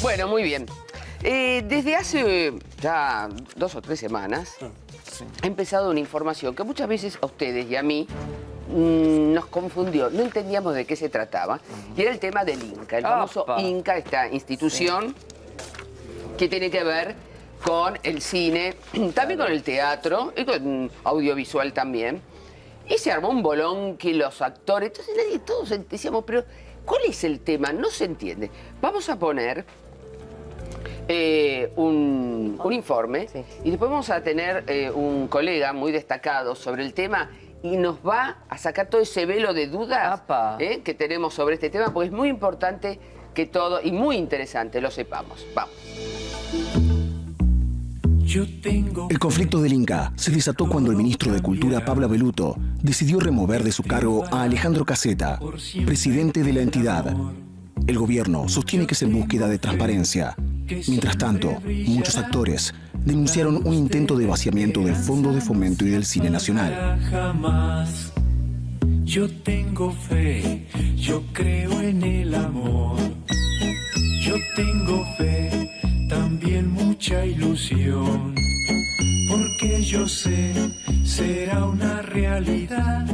Bueno, muy bien. Eh, desde hace ya dos o tres semanas ha empezado una información que muchas veces a ustedes y a mí mm, nos confundió. No entendíamos de qué se trataba. Y era el tema del Inca, el famoso. Inca, esta institución que tiene que ver con el cine, también con el teatro y con audiovisual también. Y se armó un bolón que los actores, entonces nadie, todos decíamos, pero ¿cuál es el tema? No se entiende. Vamos a poner eh, un, un informe Sí. y después vamos a tener eh, un colega muy destacado sobre el tema y nos va a sacar todo ese velo de dudas eh, que tenemos sobre este tema, porque es muy importante que todo, y muy interesante, lo sepamos. Vamos. El conflicto del Inca se desató cuando el ministro de Cultura, Pablo Beluto, decidió remover de su cargo a Alejandro Caseta, presidente de la entidad. El gobierno sostiene que es en búsqueda de transparencia. Mientras tanto, muchos actores denunciaron un intento de vaciamiento del Fondo de Fomento y del Cine Nacional. Yo tengo fe, yo creo en el amor. Yo tengo fe, también mucha ilusión. Porque yo sé, será una realidad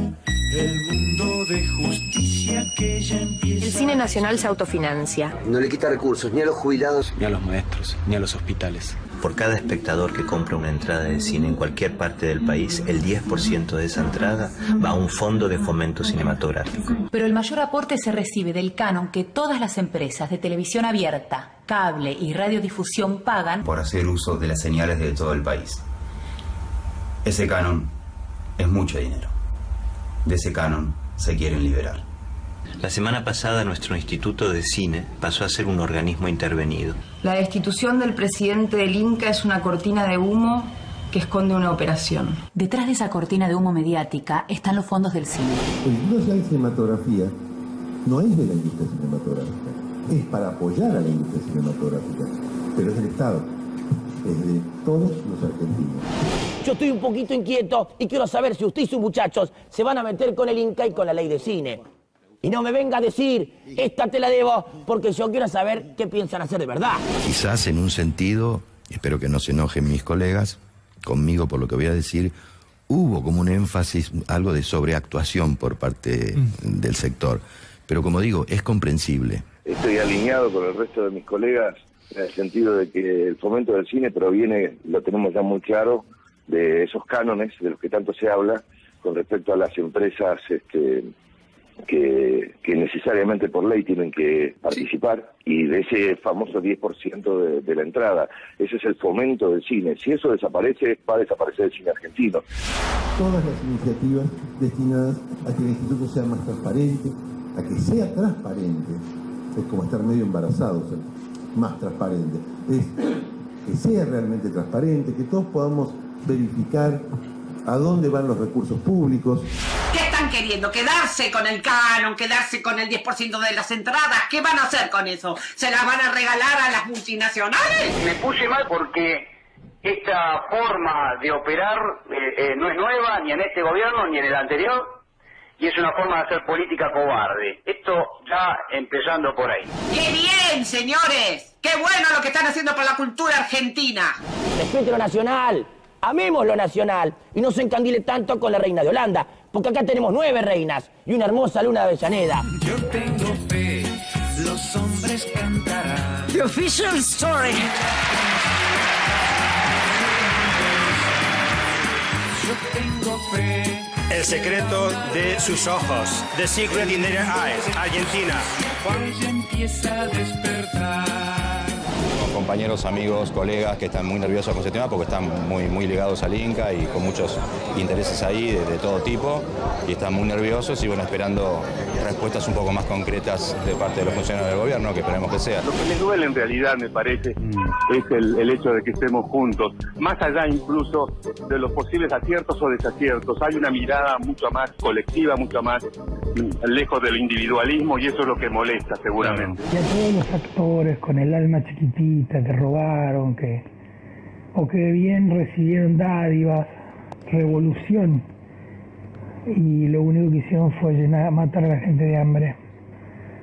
el mundo de justicia que ya empieza. El cine nacional se autofinancia. No le quita recursos ni a los jubilados. ni a los maestros, ni a los hospitales. Por cada espectador que compra una entrada de cine en cualquier parte del país, el 10% de esa entrada va a un fondo de fomento cinematográfico. Pero el mayor aporte se recibe del canon que todas las empresas de televisión abierta, cable y radiodifusión pagan por hacer uso de las señales de todo el país. Ese canon es mucho dinero. De ese canon se quieren liberar. La semana pasada nuestro Instituto de Cine pasó a ser un organismo intervenido. La destitución del presidente del Inca es una cortina de humo que esconde una operación. Detrás de esa cortina de humo mediática están los fondos del cine. El Instituto Nacional de Cinematografía no es de la industria cinematográfica, es para apoyar a la industria cinematográfica, pero es del Estado, es de todos los argentinos. Yo estoy un poquito inquieto y quiero saber si usted y sus muchachos se van a meter con el Inca y con la ley de cine. Y no me venga a decir, esta te la debo, porque yo quiero saber qué piensan hacer de verdad. Quizás en un sentido, espero que no se enojen mis colegas conmigo por lo que voy a decir, hubo como un énfasis, algo de sobreactuación por parte del sector. Pero como digo, es comprensible. Estoy alineado con el resto de mis colegas en el sentido de que el fomento del cine proviene, lo tenemos ya muy claro, de esos cánones de los que tanto se habla con respecto a las empresas este, que, que necesariamente por ley tienen que participar y de ese famoso 10% de, de la entrada. Ese es el fomento del cine. Si eso desaparece, va a desaparecer el cine argentino. Todas las iniciativas destinadas a que el instituto sea más transparente, a que sea transparente, es como estar medio embarazado, ser más transparente, es que sea realmente transparente, que todos podamos verificar a dónde van los recursos públicos. ¿Qué están queriendo? ¿Quedarse con el canon? ¿Quedarse con el 10% de las entradas? ¿Qué van a hacer con eso? ¿Se las van a regalar a las multinacionales? Me puse mal porque esta forma de operar eh, eh, no es nueva ni en este gobierno ni en el anterior y es una forma de hacer política cobarde. Esto ya empezando por ahí. ¡Qué bien, señores! ¡Qué bueno lo que están haciendo por la cultura argentina! Respete lo nacional, amemos lo nacional y no se encandile tanto con la reina de Holanda, porque acá tenemos nueve reinas y una hermosa luna de Avellaneda. Yo tengo fe, los hombres cantarán. The official story. Yo tengo fe. El secreto de sus ojos. The Secret in Their Eyes. Argentina. Ella empieza a despertar. Compañeros, amigos, colegas que están muy nerviosos con ese tema porque están muy, muy ligados al Inca y con muchos intereses ahí de, de todo tipo y están muy nerviosos y bueno, esperando respuestas un poco más concretas de parte de los funcionarios del gobierno, que esperemos que sea. Lo que me duele en realidad, me parece, es el, el hecho de que estemos juntos, más allá incluso de los posibles aciertos o desaciertos. Hay una mirada mucho más colectiva, mucho más mm, lejos del individualismo y eso es lo que molesta seguramente. Y a todos los actores con el alma chiquitita que robaron, que o que bien recibieron dádivas, revolución y lo único que hicieron fue llenar, matar a la gente de hambre.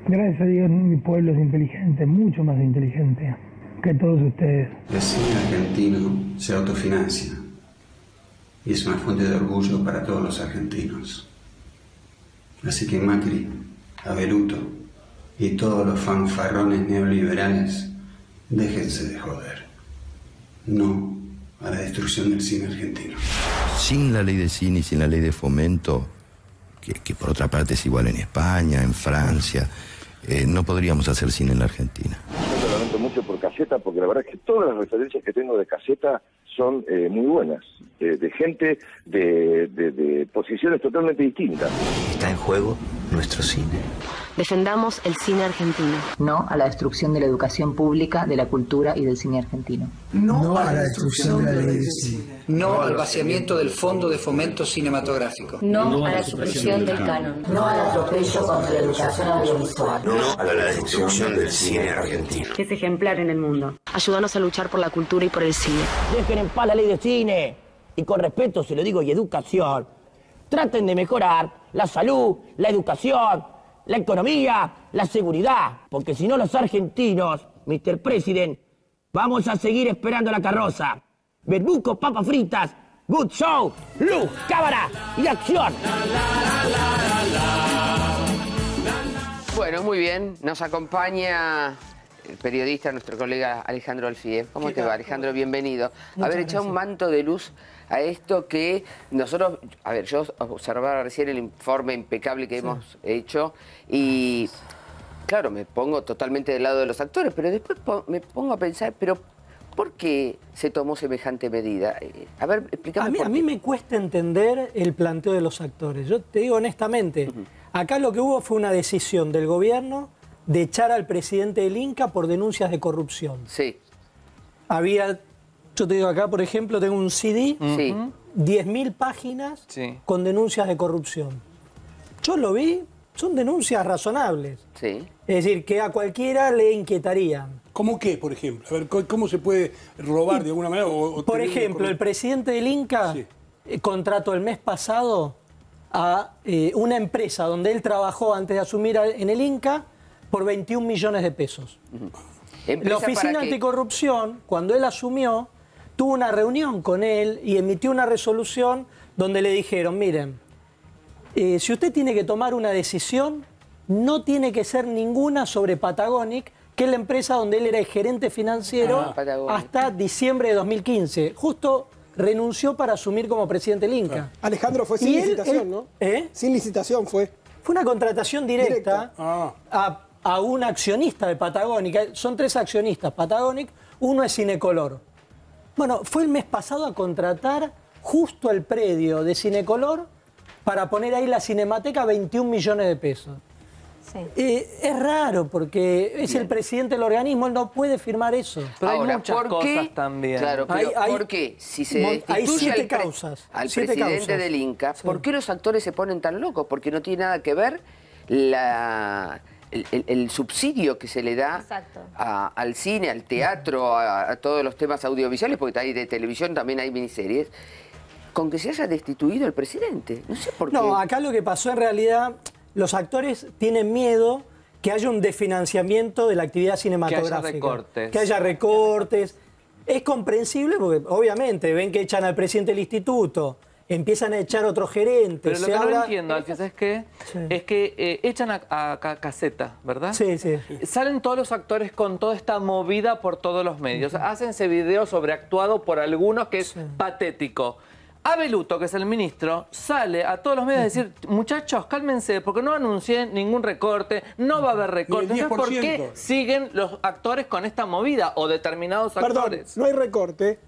Gracias a Dios mi pueblo es inteligente, mucho más inteligente que todos ustedes. El cine argentino se autofinancia y es una fuente de orgullo para todos los argentinos. Así que Macri, Abeluto y todos los fanfarrones neoliberales, déjense de joder. No a la destrucción del cine argentino. Sin la ley de cine y sin la ley de fomento, que, que por otra parte es igual en España, en Francia, eh, no podríamos hacer cine en la Argentina. Yo te lamento mucho por caseta, porque la verdad es que todas las referencias que tengo de caseta son eh, muy buenas, de, de gente de, de- de posiciones totalmente distintas. Está en juego nuestro cine. Defendamos el cine argentino. No a la destrucción de la educación pública, de la cultura y del cine argentino. No a la destrucción de la ley de cine. No al vaciamiento del Fondo de Fomento Cinematográfico. No, a la supresión del canon. No al atropello contra la educación audiovisual. No a la destrucción del cine argentino. Que es ejemplar en el mundo. Ayúdanos a luchar por la cultura y por el cine. Dejen en paz la ley de cine. Y con respeto se lo digo, y educación. Traten de mejorar la salud, la educación, la economía, la seguridad. Porque si no, los argentinos, Mr. President, vamos a seguir esperando la carroza. Berbuco, papas fritas, good show, luz, cámara y acción. Bueno, muy bien. Nos acompaña el periodista, nuestro colega Alejandro Alfie. ¿Cómo ¿Qué te va, Alejandro? Bienvenido. Muchas Haber echado un manto de luz a esto que nosotros, a ver, yo observaba recién el informe impecable que hemos hecho y, claro, me pongo totalmente del lado de los actores, pero después po- me pongo a pensar, pero ¿por qué se tomó semejante medida? Eh, A ver, explícame A mí, por a mí me cuesta entender el planteo de los actores. Yo te digo honestamente, acá lo que hubo fue una decisión del gobierno de echar al presidente del Inca por denuncias de corrupción. Sí. Había, yo te digo acá, por ejemplo, tengo un CD, Sí. 10.000 páginas con denuncias de corrupción. Yo lo vi, son denuncias razonables. Sí. Es decir, que a cualquiera le inquietarían. ¿Cómo qué, por ejemplo? A ver, ¿cómo- ¿cómo se puede robar de alguna manera? o- o Por ejemplo, el presidente del Inca eh, contrató el mes pasado a eh, una empresa donde él trabajó antes de asumir a- en el Inca por 21 millones de pesos. ¿Empresa La Oficina? Anticorrupción, cuando él asumió, tuvo una reunión con él y emitió una resolución donde le dijeron, miren, eh, si usted tiene que tomar una decisión, no tiene que ser ninguna sobre Patagonic, que es la empresa donde él era el gerente financiero Ah, hasta diciembre de 2015. Justo renunció para asumir como presidente del Inca. Alejandro, fue sin él- licitación, él- ¿no? ¿Eh? Sin licitación fue. Fue una contratación directa, Ah. A, a un accionista de Patagonic. Son tres accionistas Patagonic, uno es Cinecolor. Bueno, fue el mes pasado a contratar justo el predio de Cinecolor para poner ahí la cinemateca 21 millones de pesos. Eh, es raro porque es el presidente del organismo, él no puede firmar eso. Ahora, ¿por qué? Claro, pero Hay- hay ¿por qué? Si se hay siete al, causas, al siete presidente causas. del Inca, ¿por qué los actores se ponen tan locos? Porque no tiene nada que ver la, el, el- el subsidio que se le da a- al cine, al teatro, a, a todos los temas audiovisuales, porque hay de televisión también hay miniseries, con que se haya destituido el presidente. No sé por qué. No, acá lo que pasó en realidad, los actores tienen miedo que haya un desfinanciamiento de la actividad cinematográfica. recortes. Que haya recortes. Es comprensible porque obviamente ven que echan al presidente del instituto, empiezan a echar otros gerentes. Pero lo que no entiendo, Alfie, ¿sabes qué? Es que eh, echan a, a Ca- Caseta, ¿verdad? Sí, sí. Salen todos los actores con toda esta movida por todos los medios. Hacen ese video sobreactuado por algunos que es patético. Abeluto, que es el ministro, sale a todos los medios a decir, muchachos, cálmense, porque no anuncié ningún recorte, no va a haber recorte. Entonces, ¿por qué 10%? siguen los actores con esta movida o determinados Perdón, actores? no hay recorte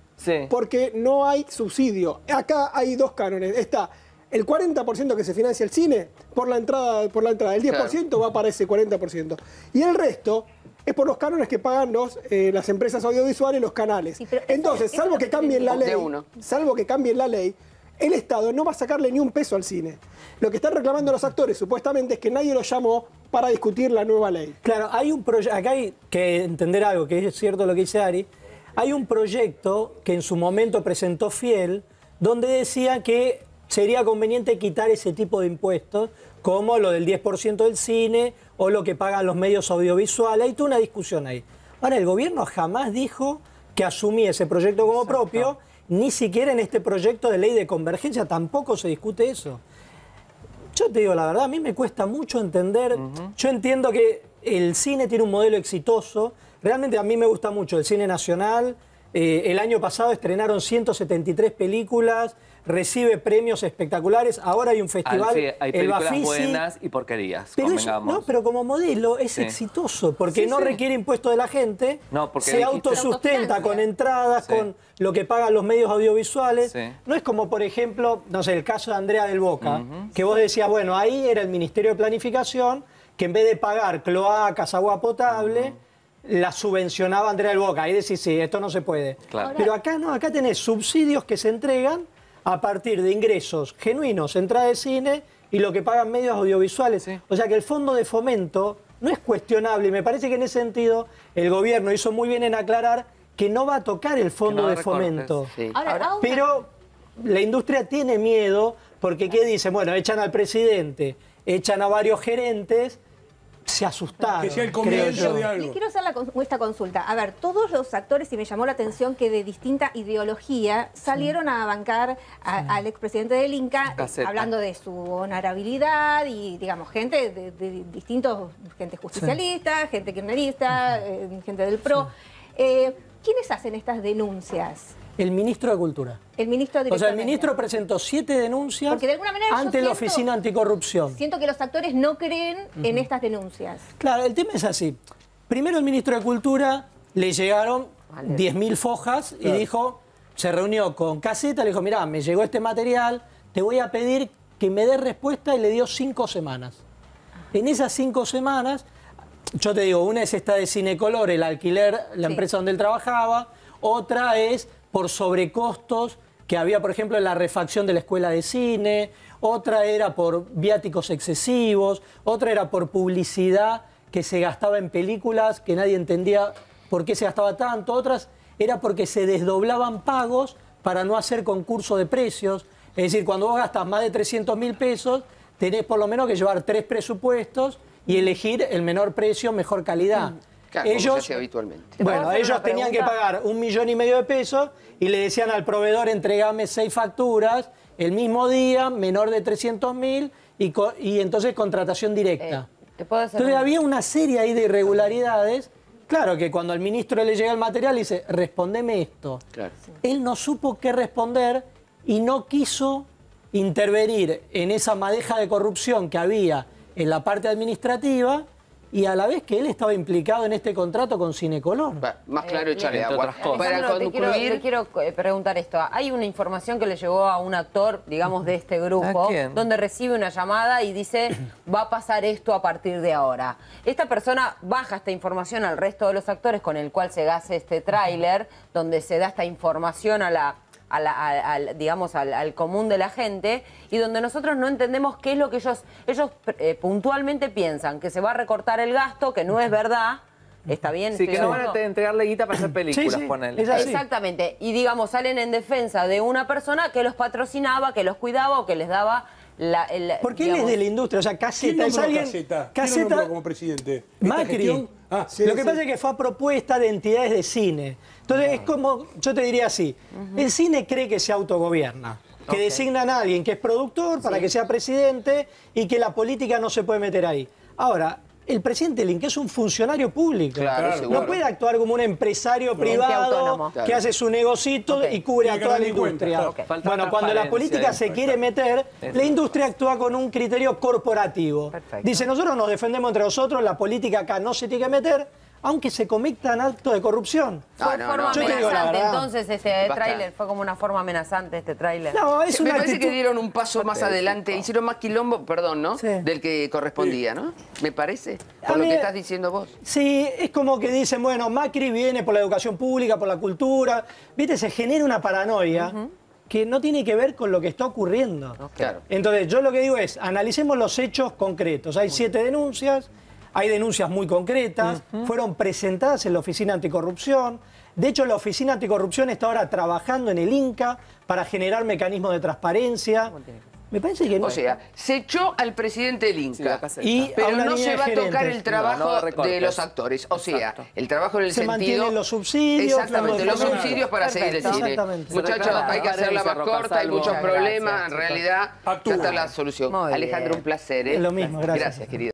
porque no hay subsidio. Acá hay dos cánones. Está el 40% que se financia el cine por la entrada, por la entrada. El 10% va para ese 40%. Y el resto es por los cánones que pagan los, eh, las empresas audiovisuales y los canales. Entonces, eso salvo que cambien la ley, salvo que cambien la ley, el Estado no va a sacarle ni un peso al cine. Lo que están reclamando los actores supuestamente es que nadie los llamó para discutir la nueva ley. Claro, hay un proyecto, acá hay que entender algo, que es cierto lo que dice Ari, hay un proyecto que en su momento presentó Fiel, donde decía que sería conveniente quitar ese tipo de impuestos, como lo del 10% del cine o lo que pagan los medios audiovisuales. Hay toda una discusión ahí. Ahora, el gobierno jamás dijo que asumía ese proyecto como propio, ni siquiera en este proyecto de ley de convergencia tampoco se discute eso. Yo te digo la verdad, a mí me cuesta mucho entender, yo entiendo que el cine tiene un modelo exitoso, realmente a mí me gusta mucho el cine nacional, eh, el año pasado estrenaron 173 películas, recibe premios espectaculares. Ahora hay un festival, Alfie, hay el películas Bafisi. buenas y porquerías, Pero, eso- no, pero como modelo es Sí. exitoso, porque Sí, no sí. requiere impuestos de la gente, No, porque se autosustenta con entradas, Sí. con lo que pagan los medios audiovisuales. Sí. No es como, por ejemplo, no sé, el caso de Andrea del Boca, que vos decías, bueno, ahí era el Ministerio de Planificación, que en vez de pagar cloacas, agua potable, la subvencionaba Andrea del Boca. Ahí decís, sí, esto no se puede. Claro. Pero acá no, acá tenés subsidios que se entregan a partir de ingresos genuinos, entrada de cine y lo que pagan medios audiovisuales. O sea que el fondo de fomento no es cuestionable y me parece que en ese sentido el gobierno hizo muy bien en aclarar que no va a tocar el fondo no de recortes, fomento. sí. Ahora, Ahora- Pero la industria tiene miedo porque ¿qué dicen? Bueno, echan al presidente, echan a varios gerentes, se asustaron. Que sea el comienzo de algo. Le quiero hacer la esta consulta. A ver, todos los actores, y me llamó la atención que de distinta ideología salieron a bancar a- al expresidente del Inca, Caseta. hablando de su honorabilidad y, digamos, gente de, de distintos, gente justicialista, gente kirchnerista, eh, gente del PRO. Eh, ¿Quiénes hacen estas denuncias? El ministro de Cultura. El ministro O sea, el ministro presentó siete denuncias Porque de alguna manera yo ante la Oficina Anticorrupción. Siento que los actores no creen en estas denuncias. Claro, el tema es así. Primero el ministro de Cultura le llegaron 10.000 fojas y dijo, se reunió con Caseta, le dijo, mirá, me llegó este material, te voy a pedir que me dé respuesta y le dio cinco semanas. En esas cinco semanas, yo te digo, una es esta de Cinecolor, el alquiler, la Sí. empresa donde él trabajaba, otra es por sobrecostos que había, por ejemplo, en la refacción de la escuela de cine, otra era por viáticos excesivos, otra era por publicidad que se gastaba en películas que nadie entendía por qué se gastaba tanto, otras era porque se desdoblaban pagos para no hacer concurso de precios. Es decir, cuando vos gastas más de 300 mil pesos, tenés por lo menos que llevar tres presupuestos y elegir el menor precio, mejor calidad. Claro, como se hace habitualmente. Bueno, ellos tenían que pagar un millón y medio de pesos y le decían al proveedor, entregame seis facturas el mismo día, menor de 300 mil, y, co- y entonces contratación directa. ¿Te puedo hacer Entonces un- había una serie ahí de irregularidades. Claro que cuando al ministro le llega el material, dice, respondeme esto. Claro. Él no supo qué responder y no quiso intervenir en esa madeja de corrupción que había en la parte administrativa y a la vez que él estaba implicado en este contrato con Cinecolor. Más claro, Eh, echarle entre agua. otras cosas. Para Alejandro, te quiero, concluir, te quiero, eh, preguntar esto. Hay una información que le llegó a un actor, digamos, de este grupo, donde recibe una llamada y dice, va a pasar esto a partir de ahora. Esta persona baja esta información al resto de los actores con el cual se hace este tráiler, donde se da esta información a la a la- a- al, digamos, al, al común de la gente y donde nosotros no entendemos qué es lo que ellos, ellos eh, puntualmente piensan, que se va a recortar el gasto, que no es verdad. ¿Está bien? Sí, que no van a entregarle guita para hacer películas, sí. Exactamente. Y digamos, salen en defensa de una persona que los patrocinaba, que los cuidaba o que les daba la. el- Porque él es de la industria, o sea, ¿Quién Caseta es alguien... Caseta? ¿Quién lo Caseta- nombró como presidente? ¿Esta Macri. Ah, lo que pasa es que fue a propuesta de entidades de cine. Entonces es como, yo te diría así, el cine cree que se autogobierna, que designan a alguien que es productor para que sea presidente y que la política no se puede meter ahí. Ahora, el presidente Link es un funcionario público. Claro, no seguro. puede actuar como un empresario privado que Claro. hace su negocito y cubre a toda la industria. Bueno, cuando la política se quiere meter, Eso. la industria actúa con un criterio corporativo. Perfecto. Dice, nosotros nos defendemos entre nosotros, la política acá no se tiene que meter, aunque se cometan actos de corrupción. No, Fue no, forma no. Amenazante, entonces este tráiler fue como una forma amenazante este tráiler. No, es me una parece actitud... que dieron un paso más adelante, hicieron más quilombo, perdón, ¿no? Sí. Del que correspondía, ¿no? Me parece, A por lo mí- que estás diciendo vos. Sí, es como que dicen, bueno, Macri viene por la educación pública, por la cultura. Viste, se genera una paranoia que no tiene que ver con lo que está ocurriendo. Claro. Entonces, yo lo que digo es, analicemos los hechos concretos. Hay siete denuncias, hay denuncias muy concretas, fueron presentadas en la Oficina Anticorrupción. De hecho, la Oficina Anticorrupción está ahora trabajando en el INCA para generar mecanismos de transparencia. Me parece que no. O sea, se echó al presidente del Inca, se Y pero no se va a tocar el trabajo No, no recortes. de los actores. O sea, Exacto. el trabajo en el Se sentido... mantienen los subsidios, Exactamente, los subsidios para seguir el Perfecto. cine. Exactamente. Muchachos, Se hay que hacerla más corta, hay muchos problemas. gracias, En realidad, ya está la solución. Alejandro, un placer. ¿eh? Es lo mismo, gracias. Gracias, querido.